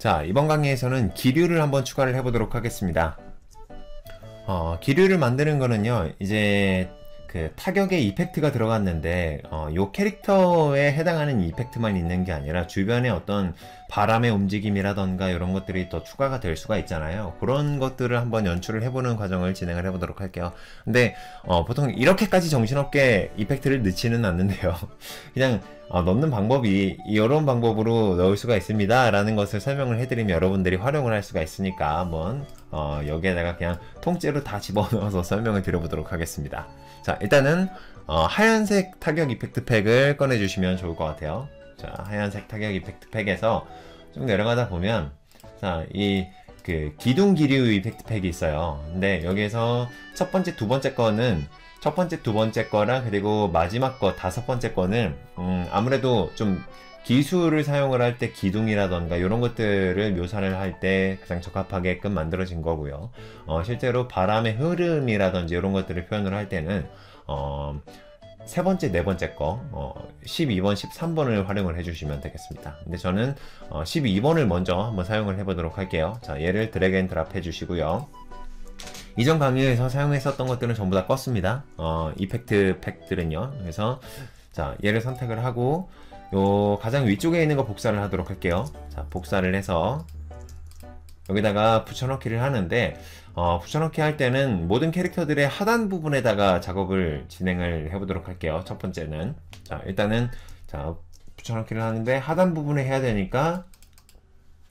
자, 이번 강의에서는 기류를 한번 추가를 해보도록 하겠습니다. 어, 기류를 만드는 거는요, 이제 그 타격에 이펙트가 들어갔는데 어, 요 캐릭터에 해당하는 이펙트만 있는 게 아니라 주변에 어떤 바람의 움직임이라던가 이런 것들이 더 추가가 될 수가 있잖아요. 그런 것들을 한번 연출을 해보는 과정을 진행을 해보도록 할게요. 근데 어, 보통 이렇게까지 정신없게 이펙트를 넣지는 않는데요. 그냥 어, 넣는 방법이 이런 방법으로 넣을 수가 있습니다. 라는 것을 설명을 해드리면 여러분들이 활용을 할 수가 있으니까 한번 어, 여기에다가 그냥 통째로 다 집어넣어서 설명을 드려보도록 하겠습니다. 자, 일단은 어, 하얀색 타격 이펙트 팩을 꺼내주시면 좋을 것 같아요. 자, 하얀색 타격 이펙트 팩에서 좀 내려가다 보면 자, 이 그 기둥 기류 이펙트 팩이 있어요. 근데 여기에서 첫 번째, 두 번째 거는 첫 번째, 두 번째 거랑 그리고 마지막 거 다섯 번째 거는 음, 아무래도 좀 기술을 사용을 할 때 기둥이라던가 이런 것들을 묘사를 할 때 가장 적합하게끔 만들어진 거고요. 어, 실제로 바람의 흐름이라든지 이런 것들을 표현을 할 때는 어, 세 번째, 네 번째 거, 어, 12번, 13번을 활용을 해주시면 되겠습니다. 근데 저는 어, 12번을 먼저 한번 사용을 해보도록 할게요. 자, 얘를 drag and drop 해주시고요. 이전 강의에서 사용했었던 것들은 전부 다 껐습니다. 어, 이펙트 팩들은요. 그래서 자, 얘를 선택을 하고 요 가장 위쪽에 있는 거 복사를 하도록 할게요. 자, 복사를 해서 여기다가 붙여넣기를 하는데 어, 붙여넣기 할 때는 모든 캐릭터들의 하단 부분에다가 작업을 진행을 해보도록 할게요. 첫 번째는 자 일단은 자 붙여넣기를 하는데 하단 부분에 해야 되니까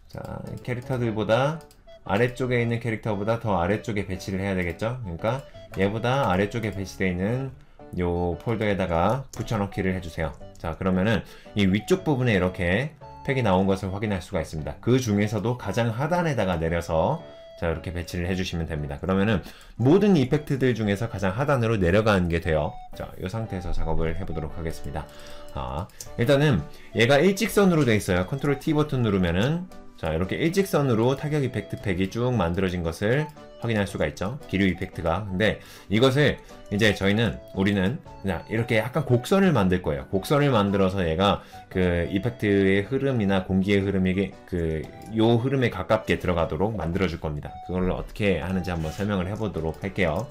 자 캐릭터들보다 아래쪽에 있는 캐릭터보다 더 아래쪽에 배치를 해야 되겠죠. 그러니까 얘보다 아래쪽에 배치되어 있는 요 폴더에다가 붙여넣기를 해주세요. 자 그러면은 이 위쪽 부분에 이렇게 팩이 나온 것을 확인할 수가 있습니다. 그 중에서도 가장 하단에다가 내려서 자 이렇게 배치를 해주시면 됩니다. 그러면은 모든 effect들 중에서 가장 하단으로 내려가는 게 돼요. 자 이 상태에서 작업을 해보도록 하겠습니다. 아 일단은 얘가 일직선으로 돼 있어요. 컨트롤 T 버튼 누르면은 자 이렇게 일직선으로 타격 이펙트 팩이 쭉 만들어진 것을 확인할 수가 있죠. 기류 이펙트가. 근데 이것을 이제 저희는 우리는 그냥 이렇게 약간 곡선을 만들 거예요. 곡선을 만들어서 얘가 그 이펙트의 흐름이나 공기의 흐름이 그요 흐름에 가깝게 들어가도록 만들어 줄 겁니다. 그걸 어떻게 하는지 한번 설명을 해 보도록 할게요.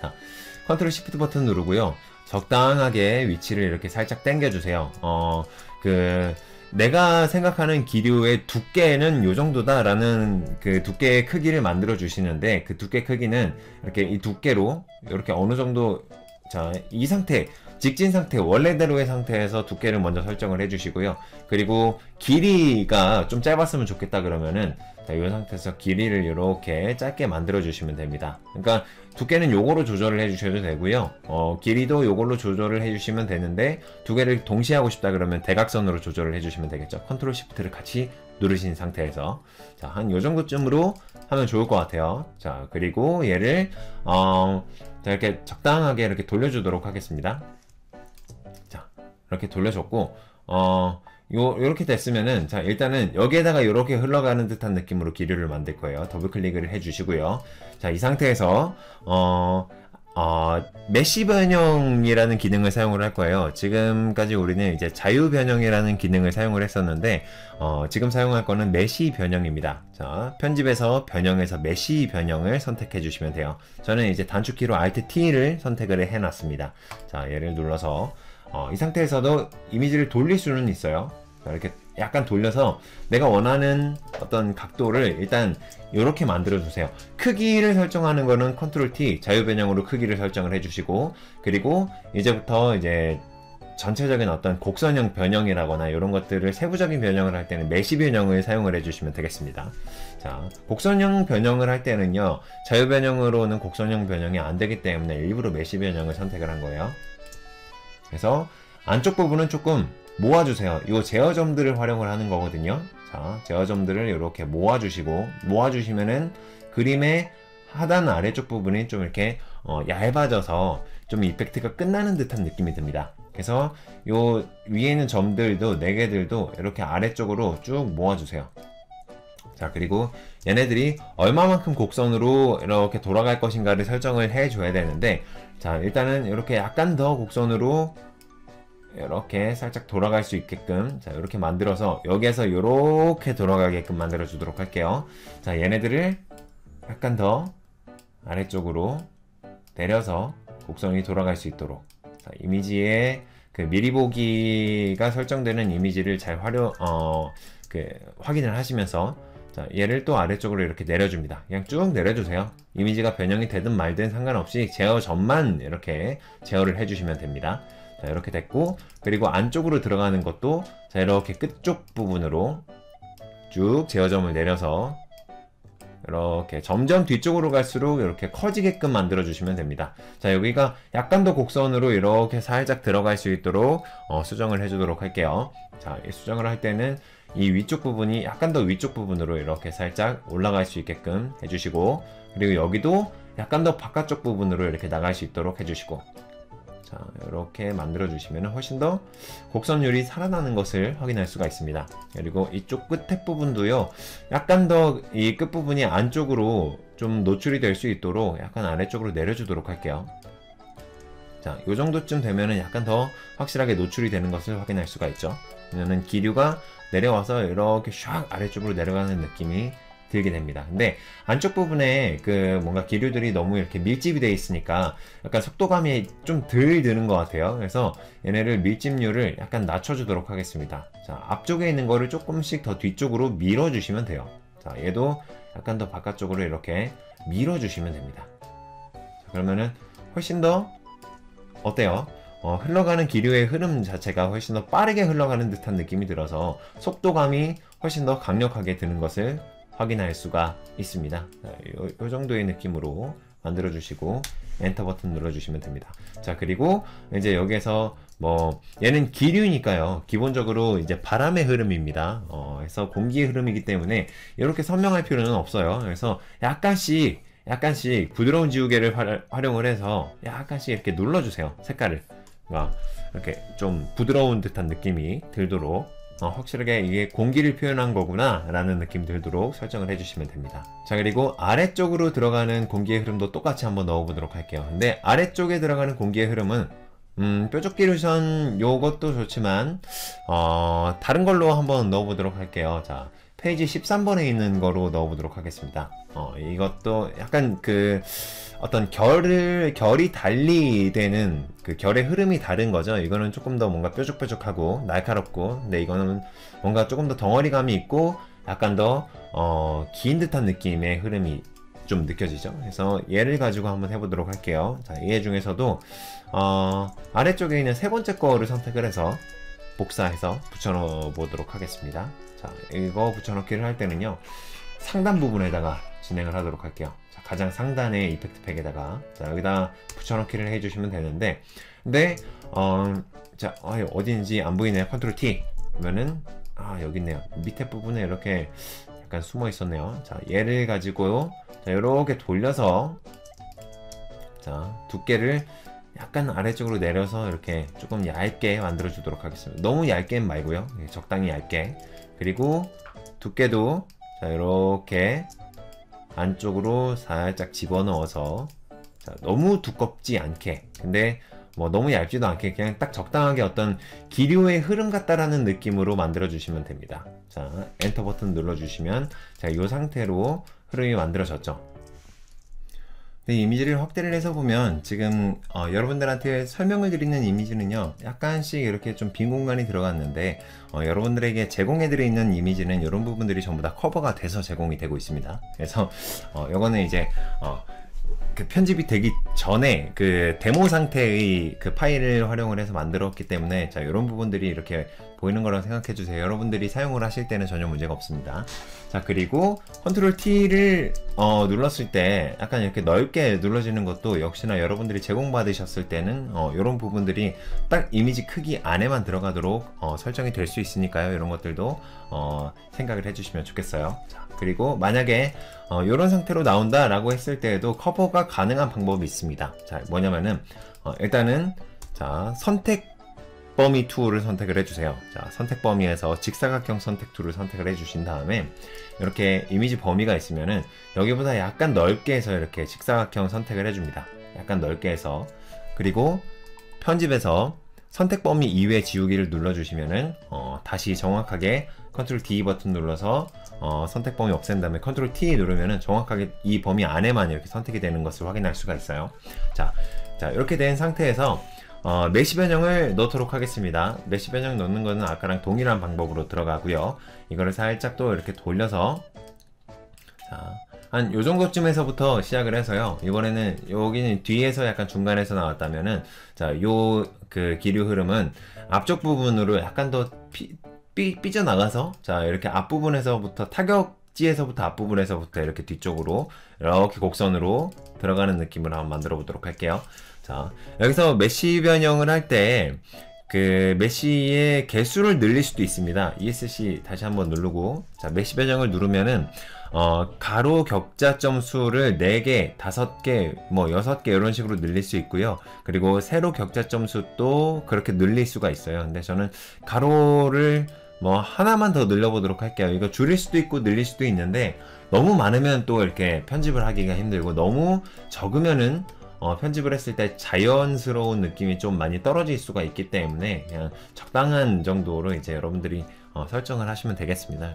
자, control shift 버튼 누르고요. 적당하게 위치를 이렇게 살짝 당겨 주세요. 어, 그 내가 생각하는 기류의 두께는 요 정도다라는 그 두께의 크기를 만들어 주시는데 그 두께 크기는 이렇게 이 두께로 이렇게 어느 정도 자 이 상태 직진 상태 원래대로의 상태에서 두께를 먼저 설정을 해주시고요. 그리고 길이가 좀 짧았으면 좋겠다 그러면은 자, 이 상태에서 길이를 이렇게 짧게 만들어 주시면 됩니다. 그러니까 두께는 요거로 조절을 해 주셔도 되고요. 어, 길이도 요걸로 조절을 해 주시면 되는데 두 개를 동시에 하고 싶다 그러면 대각선으로 조절을 해 주시면 되겠죠. 컨트롤 시프트를 같이 누르신 상태에서. 자 한 요 정도쯤으로 하면 좋을 것 같아요. 자 그리고 얘를 어, 자, 이렇게 적당하게 이렇게 돌려주도록 하겠습니다. 이렇게 돌려줬고 어 요, 요렇게 됐으면은, 자, 일단은 여기에다가 이렇게 흘러가는 듯한 느낌으로 기류를 만들 거예요. 더블 클릭을 해주시고요. 자, 이 상태에서, 어, 어, mesh 변형이라는 기능을 사용을 할 거예요. 지금까지 우리는 이제 자유 변형이라는 기능을 사용을 했었는데, 어, 지금 사용할 거는 mesh 변형입니다. 자, 편집에서 변형에서 mesh 변형을 선택해 주시면 돼요. 저는 이제 단축키로 Alt T를 선택을 해 놨습니다. 자, 얘를 눌러서, 어, 이 상태에서도 이미지를 돌릴 수는 있어요. 이렇게 약간 돌려서 내가 원하는 어떤 각도를 일단 이렇게 만들어 주세요. 크기를 설정하는 거는 control T 자유 변형으로 크기를 설정을 해주시고 그리고 이제부터 이제 전체적인 어떤 곡선형 변형이라거나 이런 것들을 세부적인 변형을 할 때는 mesh 변형을 사용을 해주시면 되겠습니다. 자, 곡선형 변형을 할 때는요, 자유 변형으로는 곡선형 변형이 안 되기 때문에 일부러 메시 변형을 선택을 한 거예요. 그래서 안쪽 부분은 조금 모아주세요. 이 제어점들을 활용을 하는 거거든요. 자, 제어점들을 이렇게 모아주시고 모아주시면은 그림의 하단 아래쪽 부분이 좀 이렇게 어, 얇아져서 좀 이펙트가 끝나는 듯한 느낌이 듭니다. 그래서 요 위에 있는 점들도 네 개들도 이렇게 아래쪽으로 쭉 모아주세요. 자 그리고 얘네들이 얼마만큼 곡선으로 이렇게 돌아갈 것인가를 설정을 해줘야 되는데 자 일단은 이렇게 약간 더 곡선으로 이렇게 살짝 돌아갈 수 있게끔 자 이렇게 만들어서 여기에서 이렇게 돌아가게끔 만들어 주도록 할게요. 자 얘네들을 약간 더 아래쪽으로 내려서 곡선이 돌아갈 수 있도록. 자, 이미지에 그 미리 보기가 설정되는 이미지를 잘 활용 어, 그 확인을 하시면서 자, 얘를 또 아래쪽으로 이렇게 내려줍니다. 그냥 쭉 내려주세요. 이미지가 변형이 되든 말든 상관없이 제어 전만 이렇게 제어를 해주시면 됩니다. 자, 이렇게 됐고, 그리고 안쪽으로 들어가는 것도 자, 이렇게 끝쪽 부분으로 쭉 제어점을 내려서 이렇게 점점 뒤쪽으로 갈수록 이렇게 커지게끔 만들어 주시면 됩니다 자 여기가 약간 더 곡선으로 이렇게 살짝 들어갈 수 있도록 어, 수정을 해 주도록 할게요 자이 수정을 할 때는 이 위쪽 부분이 약간 더 위쪽 부분으로 이렇게 살짝 올라갈 수 있게끔 해주시고 그리고 여기도 약간 더 바깥쪽 부분으로 이렇게 나갈 수 있도록 해주시고 자 이렇게 만들어 주시면 훨씬 더 곡선율이 살아나는 것을 확인할 수가 있습니다. 그리고 이쪽 끝에 부분도요 약간 더 이 끝부분이 안쪽으로 좀 노출이 될 수 있도록 약간 아래쪽으로 내려주도록 할게요 자, 요 정도쯤 되면은 약간 더 확실하게 노출이 되는 것을 확인할 수가 있죠. 그러면은 기류가 내려와서 이렇게 샥 아래쪽으로 내려가는 느낌이 들게 됩니다. 근데 안쪽 부분에 그 뭔가 기류들이 너무 이렇게 밀집이 되어 있으니까 약간 속도감이 좀 덜 드는 것 같아요. 그래서 얘네를 밀집률을 약간 낮춰주도록 하겠습니다. 자, 앞쪽에 있는 거를 조금씩 더 뒤쪽으로 밀어주시면 돼요. 자, 얘도 약간 더 바깥쪽으로 이렇게 밀어주시면 됩니다. 자, 그러면은 훨씬 더 어때요? 어, 흘러가는 기류의 흐름 자체가 훨씬 더 빠르게 흘러가는 듯한 느낌이 들어서 속도감이 훨씬 더 강력하게 드는 것을 확인할 수가 있습니다. 이 정도의 느낌으로 만들어 주시고 엔터 버튼 눌러 주시면 됩니다. 자, 그리고 이제 여기에서 뭐 얘는 기류니까요. 기본적으로 이제 바람의 흐름입니다. 어, 그래서 공기의 흐름이기 때문에 이렇게 선명할 필요는 없어요. 그래서 약간씩 약간씩 부드러운 지우개를 활용을 해서 약간씩 이렇게 눌러주세요. 색깔을. 이렇게 좀 부드러운 듯한 느낌이 들도록 어, 확실하게 이게 공기를 표현한 거구나 라는 느낌 들도록 설정을 해주시면 됩니다 자 그리고 아래쪽으로 들어가는 공기의 흐름도 똑같이 한번 넣어보도록 할게요 근데 아래쪽에 들어가는 공기의 흐름은 음, 뾰족 기 루션 요것도 좋지만 어, 다른 걸로 한번 넣어보도록 할게요 자 페이지 13번에 있는 거로 넣어보도록 하겠습니다 어, 이것도 약간 그 어떤 결을 결이 달리 되는 그 결의 흐름이 다른 거죠. 이거는 조금 더 뭔가 뾰족뾰족하고 날카롭고, 근데 이거는 뭔가 조금 더 덩어리감이 있고 약간 더 어, 긴 듯한 느낌의 흐름이 좀 느껴지죠. 그래서 얘를 가지고 한번 해보도록 할게요. 자, 얘 중에서도 어, 아래쪽에 있는 세 번째 거를 선택을 해서 복사해서 붙여넣어 보도록 하겠습니다. 자, 이거 붙여넣기를 할 때는요. 상단 부분에다가 진행을 하도록 할게요. 자, 가장 상단의 이펙트 팩에다가 자, 여기다 붙여넣기를 해주시면 되는데 근데 어, 자 아, 어디인지 안 보이네요. 컨트롤 T 그러면은 아 여기 있네요. 밑에 부분에 이렇게 약간 숨어 있었네요. 자 얘를 가지고 자 이렇게 돌려서 자 두께를 약간 아래쪽으로 내려서 이렇게 조금 얇게 만들어 주도록 하겠습니다. 너무 얇게는 말고요. 예, 적당히 얇게 그리고 두께도 자 이렇게 안쪽으로 살짝 집어넣어서 자, 너무 두껍지 않게 근데 뭐 너무 얇지도 않게 그냥 딱 적당하게 어떤 기류의 흐름 같다라는 느낌으로 만들어 주시면 됩니다 자 엔터 버튼 눌러 주시면 자이 상태로 흐름이 만들어졌죠 네, 이미지를 확대를 해서 보면 지금 어, 여러분들한테 설명을 드리는 이미지는요 약간씩 이렇게 좀 빈 공간이 들어갔는데 어, 여러분들에게 제공해 드리는 이미지는 이런 부분들이 전부 다 커버가 돼서 제공이 되고 있습니다. 그래서 어, 이거는 이제 어, 그 편집이 되기 전에 그 데모 상태의 그 파일을 활용을 해서 만들었기 때문에 자 이런 부분들이 이렇게 보이는 거라고 생각해 주세요. 여러분들이 사용을 하실 때는 전혀 문제가 없습니다. 자 그리고 컨트롤 T를 어, 눌렀을 때 약간 이렇게 넓게 눌러지는 것도 역시나 여러분들이 제공받으셨을 때는 어, 이런 부분들이 딱 이미지 크기 안에만 들어가도록 어, 설정이 될 수 있으니까요. 이런 것들도 어, 생각을 해주시면 좋겠어요. 자, 그리고 만약에 어, 이런 상태로 나온다 라고 했을 때에도 커버가 가능한 방법이 있습니다. 자 뭐냐면은 어, 일단은 자 선택 범위 tool을 선택을 해주세요. 자, 선택 범위에서 직사각형 선택 tool을 선택을 해주신 다음에 이렇게 이미지 범위가 있으면은 여기보다 약간 넓게 해서 이렇게 직사각형 선택을 해줍니다. 약간 넓게 해서 그리고 편집에서 선택 범위 이외 지우기를 눌러주시면은 어, 다시 정확하게 컨트롤 D 버튼 눌러서 어, 선택 범위 없앤 다음에 컨트롤 T 누르면은 정확하게 이 범위 안에만 이렇게 선택이 되는 것을 확인할 수가 있어요. 자, 자 이렇게 된 상태에서 어, 메시 변형을 넣도록 하겠습니다. 메시 변형 넣는 거는 아까랑 동일한 방법으로 들어가고요. 이거를 살짝 또 이렇게 돌려서 자, 한 요 정도쯤에서부터 시작을 해서요. 이번에는 여기는 뒤에서 약간 중간에서 나왔다면은 자, 요 그 기류 흐름은 앞쪽 부분으로 약간 더 피, 삐, 삐져나가서 자, 이렇게 앞부분에서부터 타격 지에서부터 앞부분에서부터 이렇게 뒤쪽으로 이렇게 곡선으로 들어가는 느낌으로 한번 만들어 보도록 할게요. 자, 여기서 메시 변형을 할 때 그 메시의 개수를 늘릴 수도 있습니다. ESC 다시 한번 누르고 자, 메시 변형을 누르면은 어, 가로 격자 점 수를 4개, 5개, 뭐 6개 이런 식으로 늘릴 수 있고요. 그리고 세로 격자 점 수도 그렇게 늘릴 수가 있어요. 근데 저는 가로를 뭐 하나만 더 늘려보도록 할게요. 이거 줄일 수도 있고 늘릴 수도 있는데 너무 많으면 또 이렇게 편집을 하기가 힘들고 너무 적으면은 어, 편집을 했을 때 자연스러운 느낌이 좀 많이 떨어질 수가 있기 때문에 그냥 적당한 정도로 이제 여러분들이 어, 설정을 하시면 되겠습니다.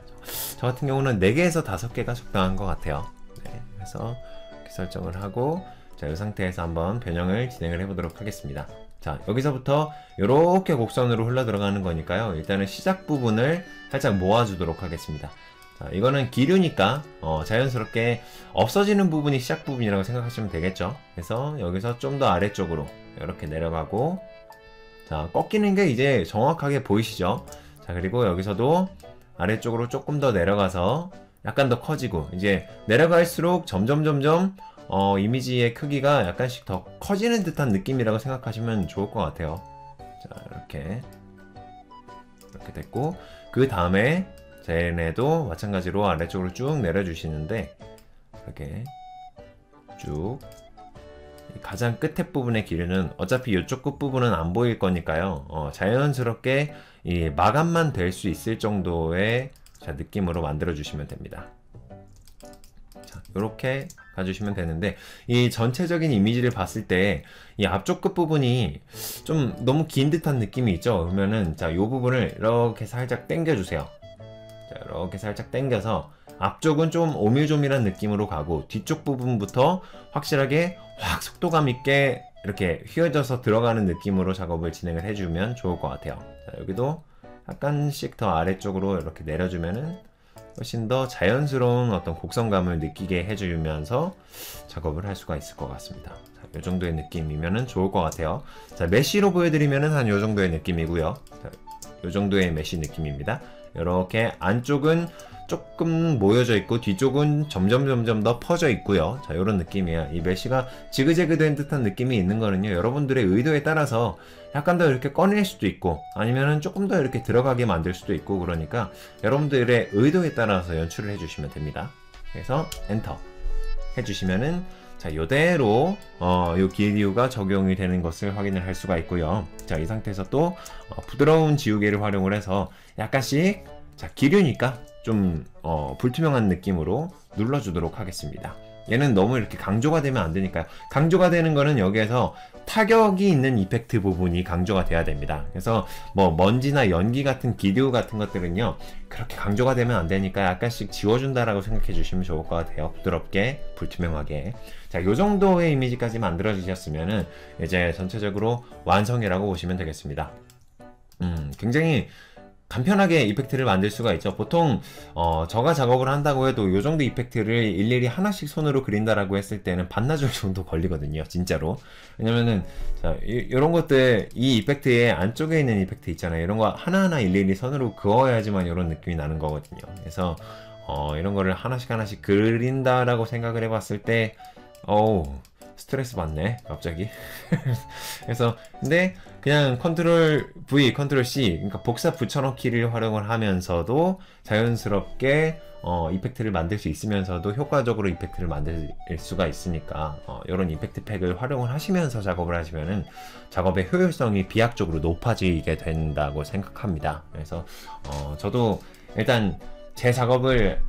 저 같은 경우는 4개에서 5개가 적당한 것 같아요. 네, 그래서 이렇게 설정을 하고 자, 이 상태에서 한번 변형을 진행을 해보도록 하겠습니다. 자, 여기서부터 이렇게 곡선으로 흘러 들어가는 거니까요. 일단은 시작 부분을 살짝 모아주도록 하겠습니다. 자, 이거는 기류니까 어, 자연스럽게 없어지는 부분이 시작 부분이라고 생각하시면 되겠죠. 그래서 여기서 좀 더 아래쪽으로 이렇게 내려가고 자 꺾이는 게 이제 정확하게 보이시죠? 자 그리고 여기서도 아래쪽으로 조금 더 내려가서 약간 더 커지고 이제 내려갈수록 점점 점점 어, 이미지의 크기가 약간씩 더 커지는 듯한 느낌이라고 생각하시면 좋을 것 같아요. 자 이렇게 이렇게 됐고 그 다음에 쟤네도 마찬가지로 아래쪽으로 쭉 내려주시는데 이렇게 쭉 가장 끝에 부분의 기류는 어차피 이쪽 끝 부분은 안 보일 거니까요. 어, 자연스럽게 이 마감만 될 수 있을 정도의 자, 느낌으로 만들어 주시면 됩니다. 자, 이렇게 가주시면 되는데 이 전체적인 이미지를 봤을 때 이 앞쪽 끝 부분이 좀 너무 긴 듯한 느낌이 있죠. 그러면은 자, 이 부분을 이렇게 살짝 당겨 주세요. 자, 이렇게 살짝 당겨서 앞쪽은 좀 오밀조밀한 느낌으로 가고 뒤쪽 부분부터 확실하게 확 속도감 있게 이렇게 휘어져서 들어가는 느낌으로 작업을 진행을 해주면 좋을 것 같아요. 자, 여기도 약간씩 더 아래쪽으로 이렇게 내려주면은 훨씬 더 자연스러운 어떤 곡선감을 느끼게 해주면서 작업을 할 수가 있을 것 같습니다. 자, 이 정도의 느낌이면은 좋을 것 같아요. 자, mesh로 보여드리면은 한 이 정도의 느낌이고요. 자, 이 정도의 mesh 느낌입니다. 이렇게 안쪽은 조금 모여져 있고 뒤쪽은 점점 점점 더 퍼져 있고요. 자, 이런 느낌이야. 이 mesh가 지그재그 된 듯한 느낌이 있는 거는요. 여러분들의 의도에 따라서 약간 더 이렇게 꺼낼 수도 있고 아니면은 조금 더 이렇게 들어가게 만들 수도 있고 그러니까 여러분들의 의도에 따라서 연출을 해주시면 됩니다. 그래서 엔터 해주시면은 자, 요대로 어, 요 기류가 적용이 되는 것을 확인을 할 수가 있고요. 자, 이 상태에서 또 어, 부드러운 지우개를 활용을 해서 약간씩 자, 기류니까 좀 어, 불투명한 느낌으로 눌러주도록 하겠습니다. 얘는 너무 이렇게 강조가 되면 안 되니까요. 강조가 되는 거는 여기에서 타격이 있는 이펙트 부분이 강조가 돼야 됩니다. 그래서 뭐 먼지나 연기 같은 기류 같은 것들은요. 그렇게 강조가 되면 안 되니까 약간씩 지워준다라고 생각해 주시면 좋을 것 같아요. 부드럽게, 불투명하게. 자, 요 정도의 이미지까지 만들어 주셨으면은 이제 전체적으로 완성이라고 보시면 되겠습니다. 음, 굉장히 간편하게 이펙트를 만들 수가 있죠. 보통 어, 저가 작업을 한다고 해도 이 정도 이펙트를 일일이 하나씩 손으로 그린다라고 했을 때는 반나절 정도 걸리거든요. 진짜로. 왜냐면은 자, 이, 런 것들 이 effect의 안쪽에 있는 effect 있잖아요. 이런 거 하나하나 일일이 손으로 그어야지만 이런 느낌이 나는 거거든요. 그래서 어, 이런 거를 하나씩 하나씩 그린다라고 생각을 해봤을 때 어우 스트레스 받네 갑자기 그래서 근데 그냥 컨트롤 V 컨트롤 C 그러니까 복사 붙여넣기를 활용을 하면서도 자연스럽게 어, effect를 만들 수 있으면서도 효과적으로 effect를 만들 수가 있으니까 어, 이런 이펙트 팩을 활용을 하시면서 작업을 하시면은 작업의 효율성이 비약적으로 높아지게 된다고 생각합니다. 그래서 어, 저도 일단 제 작업을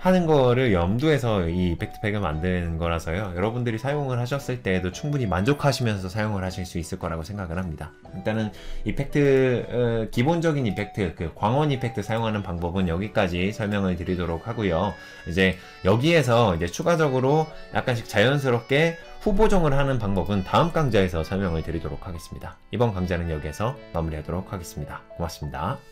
하는 거를 염두에서 이 이펙트 팩을 만든 거라서요. 여러분들이 사용을 하셨을 때에도 충분히 만족하시면서 사용을 하실 수 있을 거라고 생각을 합니다. 일단은 이펙트 어, 기본적인 이펙트 그 광원 이펙트 사용하는 방법은 여기까지 설명을 드리도록 하고요. 이제 여기에서 이제 추가적으로 약간씩 자연스럽게 후보정을 하는 방법은 다음 강좌에서 설명을 드리도록 하겠습니다. 이번 강좌는 여기에서 마무리하도록 하겠습니다. 고맙습니다.